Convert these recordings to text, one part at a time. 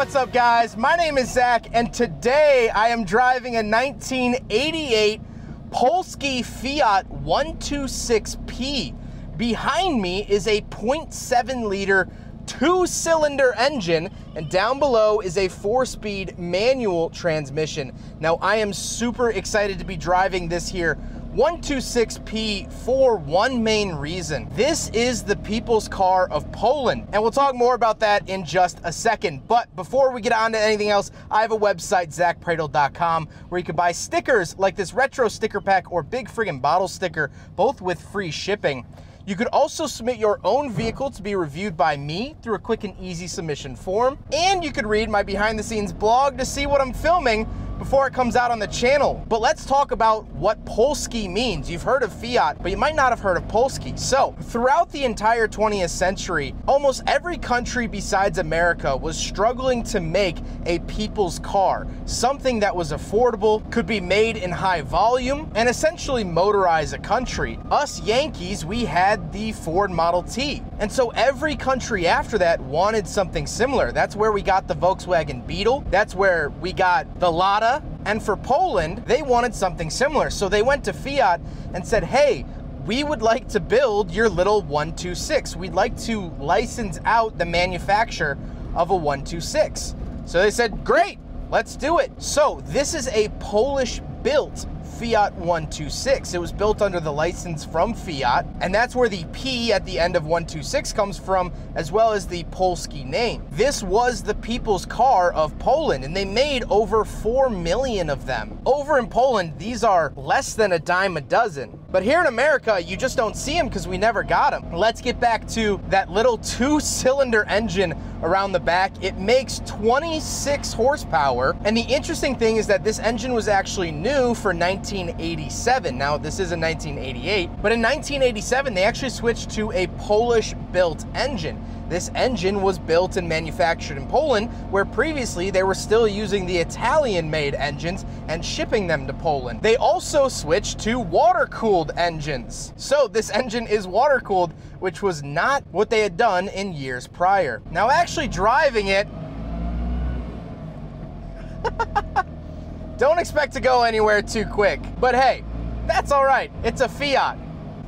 what's up, guys? My name is Zack, and today I am driving a 1988 Polski Fiat 126P. Behind me is a 0.7 liter two cylinder engine, and down below is a four speed manual transmission. Now, I am super excited to be driving this here 126P for one main reason. This is the people's car of Poland, and we'll talk more about that in just a second. But before we get on to anything else, I have a website, zackpradel.com, where you can buy stickers like this retro sticker pack or big friggin' bottle sticker, both with free shipping. You could also submit your own vehicle to be reviewed by me through a quick and easy submission form. And you could read my behind the scenes blog to see what I'm filming before it comes out on the channel. But let's talk about what Polski means. You've heard of Fiat, but you might not have heard of Polski. So, throughout the entire 20th century, almost every country besides America was struggling to make a people's car, something that was affordable, could be made in high volume, and essentially motorize a country. Us Yankees, we had the Ford Model T. And so every country after that wanted something similar. That's where we got the Volkswagen Beetle. That's where we got the Lada and for Poland, they wanted something similar. So they went to Fiat and said, hey, we would like to build your little 126. We'd like to license out the manufacture of a 126. So they said, great, let's do it. So this is a Polish built Fiat 126. It was built under the license from Fiat, and that's where the P at the end of 126 comes from, as well as the Polski name. This was the people's car of Poland, and they made over 4 million of them. Over in Poland, these are less than a dime a dozen. But here in America, you just don't see them because we never got them. Let's get back to that little two cylinder engine around the back. It makes 26 horsepower. And the interesting thing is that this engine was actually new for 1987. Now, this is a 1988, but in 1987, they actually switched to a Polish built engine. This engine was built and manufactured in Poland, where previously they were still using the Italian made engines and shipping them to Poland. They also switched to water cooled engines. So this engine is water cooled, which was not what they had done in years prior. Now, actually driving it, don't expect to go anywhere too quick. But hey, that's all right. It's a Fiat.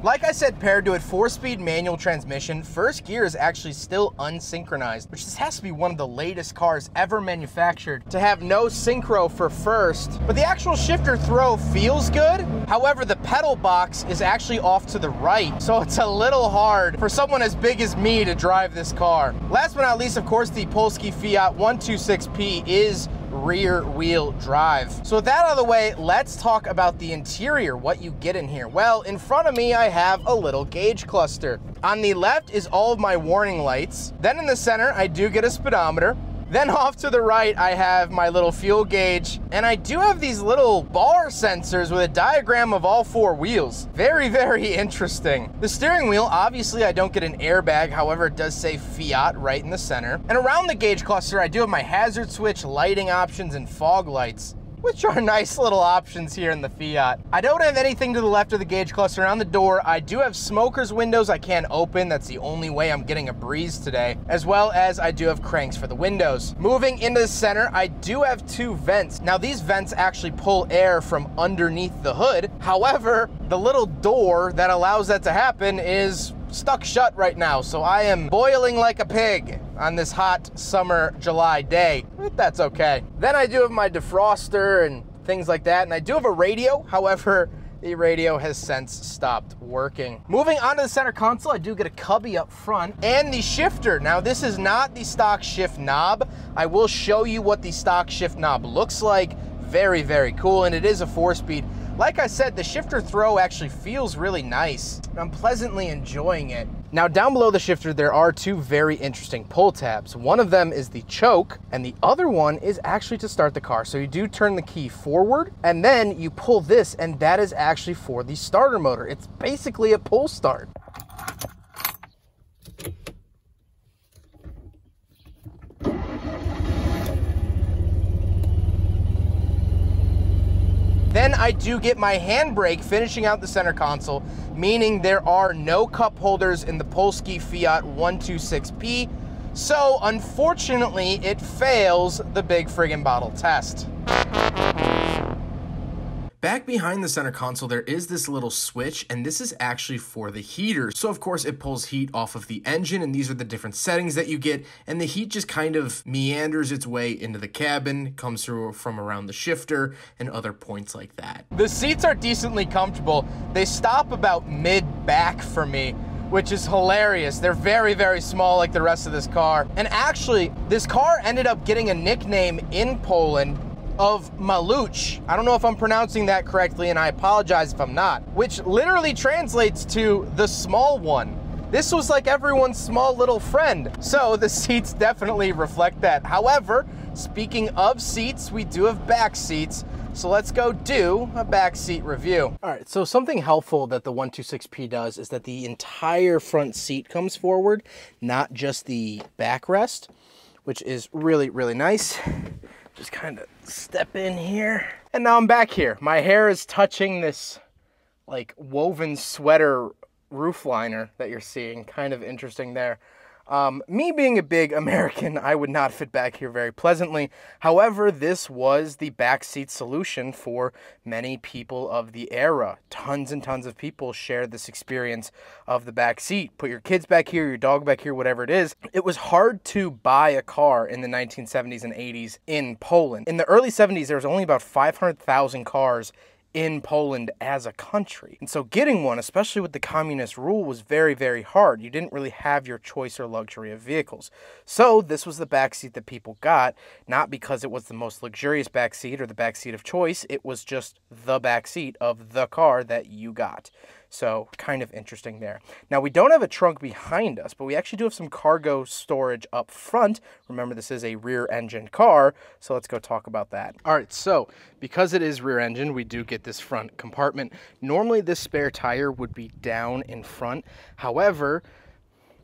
Like I said, paired to a four-speed manual transmission, first gear is actually still unsynchronized, which this has to be one of the latest cars ever manufactured to have no synchro for first. But the actual shifter throw feels good. However, the pedal box is actually off to the right, so it's a little hard for someone as big as me to drive this car. Last but not least, of course, the Polski Fiat 126P is rear wheel drive. So with that out of the way, let's talk about the interior, what you get in here. Well, in front of me, I have a little gauge cluster. On the left is all of my warning lights. Then in the center, I do get a speedometer. Then off to the right, I have my little fuel gauge, and I do have these little bar sensors with a diagram of all four wheels. Very, very interesting. The steering wheel, obviously I don't get an airbag, however it does say Fiat right in the center. And around the gauge cluster, I do have my hazard switch, lighting options, and fog lights which are nice little options here in the Fiat. I don't have anything to the left of the gauge cluster. On the door, I do have smoker's windows I can't open. That's the only way I'm getting a breeze today, as well as I do have cranks for the windows. Moving into the center, I do have two vents. Now these vents actually pull air from underneath the hood. However, the little door that allows that to happen is stuck shut right now, so I am boiling like a pig on this hot summer July day. But that's okay. Then I do have my defroster and things like that, and I do have a radio. However, the radio has since stopped working. Moving on to the center console, I do get a cubby up front and the shifter. Now this is not the stock shift knob. I will show you what the stock shift knob looks like. Very, very cool, and it is a four speed. Like I said, the shifter throw actually feels really nice. I'm pleasantly enjoying it. Now down below the shifter, there are two very interesting pull tabs. One of them is the choke and the other one is actually to start the car. So you do turn the key forward and then you pull this and that is actually for the starter motor. It's basically a pull start. Then I do get my handbrake finishing out the center console, meaning there are no cup holders in the Polski Fiat 126P. So, unfortunately, it fails the big friggin' bottle test. Back behind the center console, there is this little switch, and this is actually for the heater. So of course it pulls heat off of the engine, and these are the different settings that you get, and the heat just kind of meanders its way into the cabin, comes through from around the shifter, and other points like that. The seats are decently comfortable. They stop about mid-back for me, which is hilarious. They're very, very small like the rest of this car. And actually, this car ended up getting a nickname in Poland of Maluch. I don't know if I'm pronouncing that correctly, and I apologize if I'm not, which literally translates to the small one. This was like everyone's small little friend. So the seats definitely reflect that. However, speaking of seats, we do have back seats. So let's go do a back seat review. All right, so something helpful that the 126P does is that the entire front seat comes forward, not just the backrest, which is really, really nice. Just kind of step in here. And now I'm back here. My hair is touching this like woven sweater roof liner that you're seeing. Kind of interesting there. Um, me being a big American, I would not fit back here very pleasantly. However, this was the backseat solution for many people of the era. Tons and tons of people shared this experience of the backseat. Put your kids back here, your dog back here, whatever it is. It was hard to buy a car in the 1970s and 80s in Poland. In the early 70s, there was only about 500,000 cars in Poland as a country. And so getting one, especially with the communist rule, was very, very hard. You didn't really have your choice or luxury of vehicles. So this was the backseat that people got, not because it was the most luxurious backseat or the backseat of choice, it was just the backseat of the car that you got. So kind of interesting there. Now we don't have a trunk behind us, but we actually do have some cargo storage up front. Remember this is a rear engine car, so let's go talk about that. All right, so because it is rear engine, we do get this front compartment. Normally this spare tire would be down in front. However,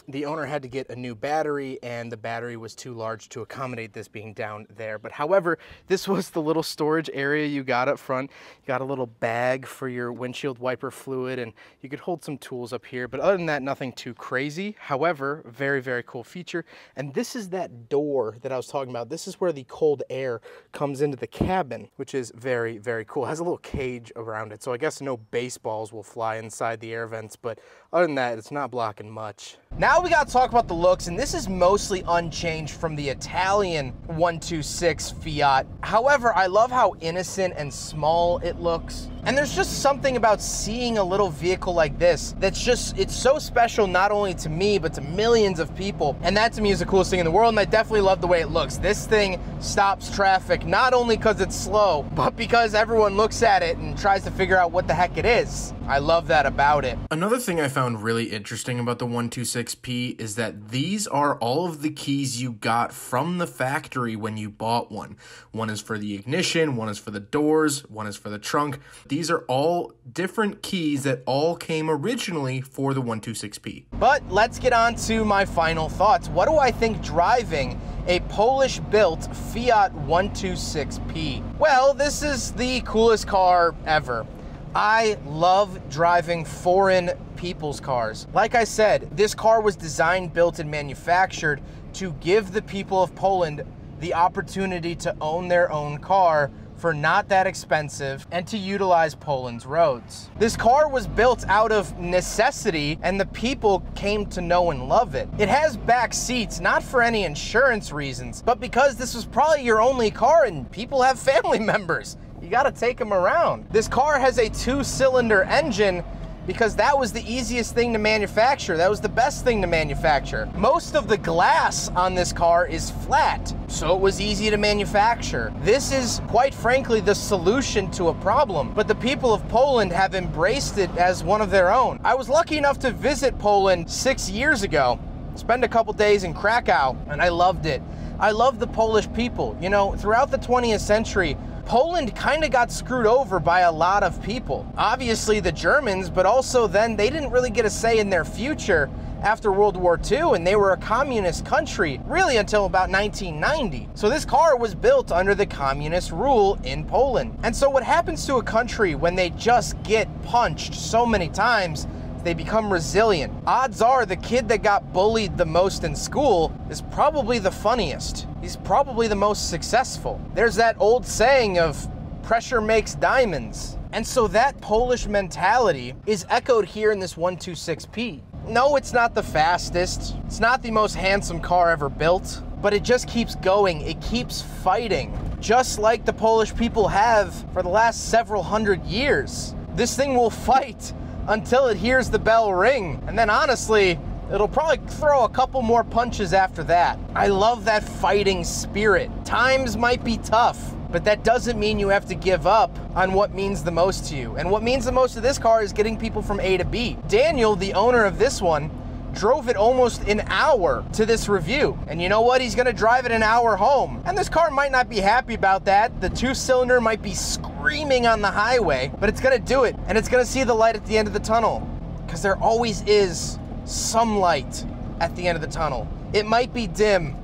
the owner had to get a new battery and the battery was too large to accommodate this being down there. But however, this was the little storage area you got up front. You got a little bag for your windshield wiper fluid and you could hold some tools up here. But other than that, nothing too crazy. However, very, very cool feature. And this is that door that I was talking about. This is where the cold air comes into the cabin, which is very, very cool. It has a little cage around it. So I guess no baseballs will fly inside the air vents. But other than that, it's not blocking much. Now now we got to talk about the looks, and this is mostly unchanged from the Italian 126 Fiat. However, I love how innocent and small it looks. And there's just something about seeing a little vehicle like this that's just, it's so special not only to me, but to millions of people. And that to me is the coolest thing in the world, and I definitely love the way it looks. This thing stops traffic, not only because it's slow, but because everyone looks at it and tries to figure out what the heck it is. I love that about it. Another thing I found really interesting about the 126P is that these are all of the keys you got from the factory when you bought one. One is for the ignition, one is for the doors, one is for the trunk. These are all different keys that all came originally for the 126P. But let's get on to my final thoughts. What do I think driving a Polish built Fiat 126P? Well, this is the coolest car ever. I love driving foreign people's cars. Like I said, this car was designed, built, and manufactured to give the people of Poland the opportunity to own their own car for not that expensive and to utilize Poland's roads. This car was built out of necessity and the people came to know and love it. It has back seats, not for any insurance reasons, but because this was probably your only car and people have family members. You gotta take them around. This car has a two cylinder engine because that was the easiest thing to manufacture. That was the best thing to manufacture. Most of the glass on this car is flat, so it was easy to manufacture. This is, quite frankly, the solution to a problem, but the people of Poland have embraced it as one of their own. I was lucky enough to visit Poland six years ago, spend a couple days in Krakow, and I loved it. I love the Polish people. You know, throughout the 20th century, Poland kind of got screwed over by a lot of people. Obviously, the Germans, but also then they didn't really get a say in their future after World War II, and they were a communist country really until about 1990. So this car was built under the communist rule in Poland. And so what happens to a country when they just get punched so many times they become resilient. Odds are the kid that got bullied the most in school is probably the funniest. He's probably the most successful. There's that old saying of pressure makes diamonds. And so that Polish mentality is echoed here in this 126P. No, it's not the fastest. It's not the most handsome car ever built, but it just keeps going. It keeps fighting, just like the Polish people have for the last several hundred years. This thing will fight until it hears the bell ring. And then honestly, it'll probably throw a couple more punches after that. I love that fighting spirit. Times might be tough, but that doesn't mean you have to give up on what means the most to you. And what means the most to this car is getting people from A to B. Daniel, the owner of this one, drove it almost an hour to this review. And you know what? He's gonna drive it an hour home. And this car might not be happy about that. The two cylinder might be screaming on the highway, but it's gonna do it. And it's gonna see the light at the end of the tunnel. Because there always is some light at the end of the tunnel. It might be dim,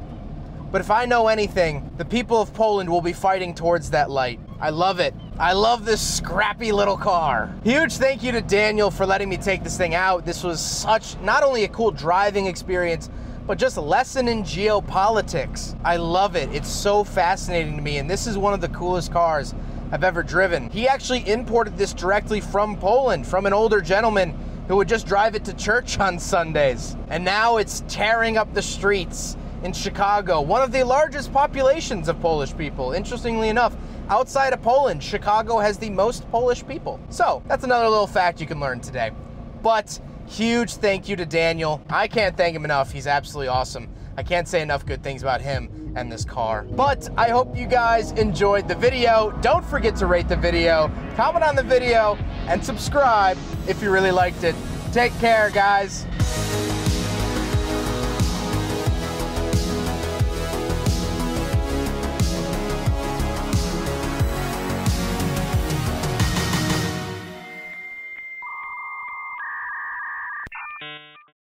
but if I know anything, the people of Poland will be fighting towards that light. I love it. I love this scrappy little car. Huge thank you to Daniel for letting me take this thing out. This was such, not only a cool driving experience, but just a lesson in geopolitics. I love it. It's so fascinating to me, and this is one of the coolest cars I've ever driven. He actually imported this directly from Poland, from an older gentleman who would just drive it to church on Sundays. And now it's tearing up the streets in Chicago, one of the largest populations of Polish people. Interestingly enough, outside of Poland, Chicago has the most Polish people. So that's another little fact you can learn today. But huge thank you to Daniel. I can't thank him enough. He's absolutely awesome. I can't say enough good things about him and this car. But I hope you guys enjoyed the video. Don't forget to rate the video, comment on the video, and subscribe if you really liked it. Take care, guys.